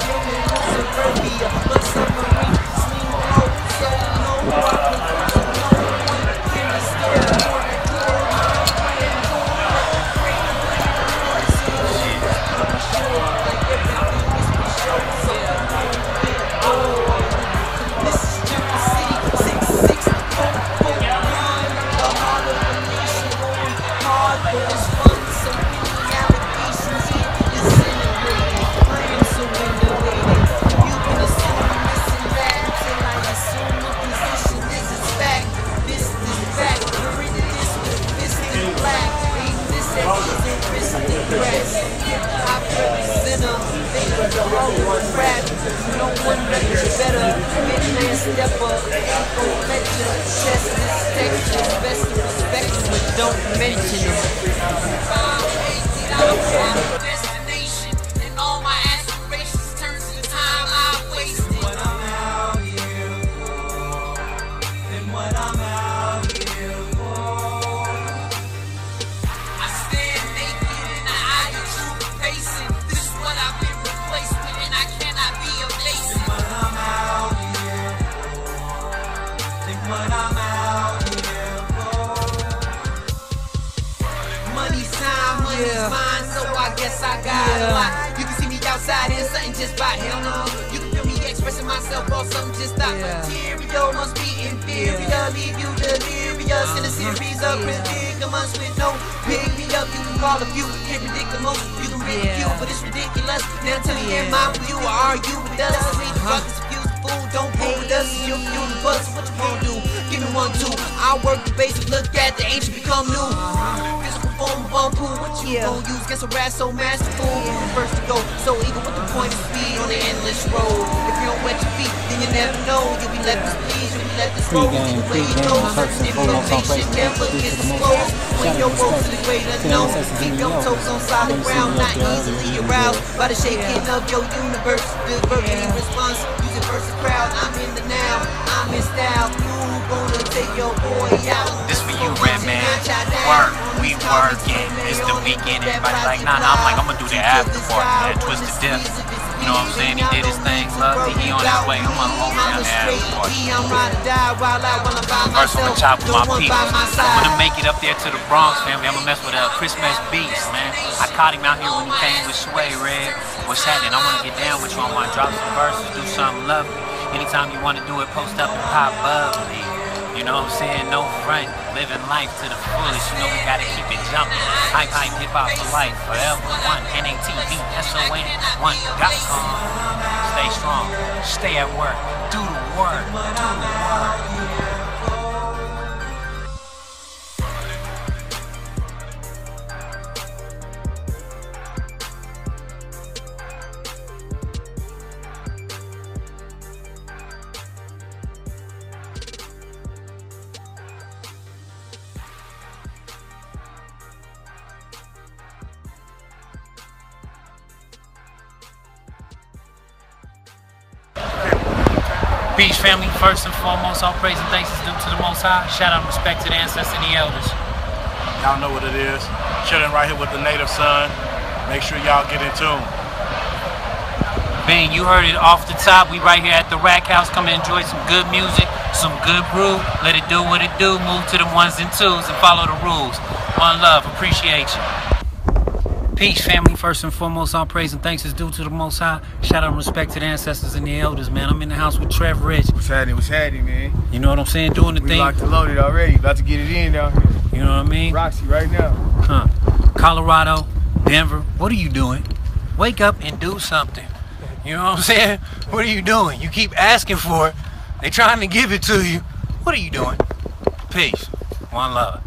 suppressed grass. I represent them. They all rap. No one better. Midman stepper. Ain't gon' test this texture. Best respect but don't mention them. Time, money's mine, so I guess I got a lot. You can see me outside in something just by hell no. You can feel me expressing myself or something just not material. Must be inferior, leave you delirious in a uh-huh. series of predicaments with no pick me up. You can call a few, can't predict the most. You can ridicule, but it's ridiculous. Now tell me, am I with you or are you with us? Uh-huh. We the fuck is confused fool, don't fool with us. You fuel the bus, what you gonna do? Give me one, two. I work the basic, look at the ancient become new. Physical form of bumpo, what you gon' use? Guess a rat so masterful. First to go, so eager with the point of speed on the endless road. If you don't wet your feet, then you never know. You'll be left to please, you'll be left to slow. Pre-game, The way you pre-game, know, first and foremost, information operation never due to gets the most exposed. When shout your out road to respect the way to to the know. ancestors Keep in your the toes on solid elders. ground, not Let me see easily your aroused girls. by the shaking of your universe. The verbally response, using verse crowd. I'm in the now, I'm in style. You gonna take your boy out. This for you, red man. Work, we working. It's the weekend. Everybody like, nah, nah. I'm like, I'm gonna do the after party, man. Twisted Dip. You know what I'm saying? He did his thing, lovely. He on his way. I'm gonna hold down the after. First, I'm gonna chop with my people. I'm gonna make it up there to the Bronx, family. I'm gonna mess with uh, Christmas Beast, man. I caught him out here when he came with Sway Red. What's happening? I wanna get down with you. I wanna drop some verses, do something lovely. Anytime you wanna do it, post up and pop bubbly. You know what I'm saying? No front, living life to the fullest. You know we gotta keep it jumping. Hype, hype, hip hop for life, forever. One, N-A-T-V, S-O-N, one, dot com. Stay strong, stay at work, do the work, do the work. Peace, family. First and foremost, all praise and thanks is due to the Most High. Shout out and respect to the ancestors and the elders. Y'all know what it is. Chilling right here with the native son. Make sure y'all get in tune. Bang, you heard it off the top. We right here at the Rack House. Come and enjoy some good music, some good brew. Let it do what it do. Move to the ones and twos and follow the rules. One love, appreciate you. Peace, family. First and foremost, all praise and thanks is due to the Most High. Shout out and respect to the ancestors and the elders, man. I'm in the house with Trev Rich. What's happening? What's happening, man? You know what I'm saying? Doing the We thing. locked and loaded already. About to get it in down here. You know what I mean? Roxy right now. Huh. Colorado, Denver, what are you doing? Wake up and do something. You know what I'm saying? What are you doing? You keep asking for it. They trying to give it to you. What are you doing? Peace. One love.